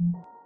Thank you.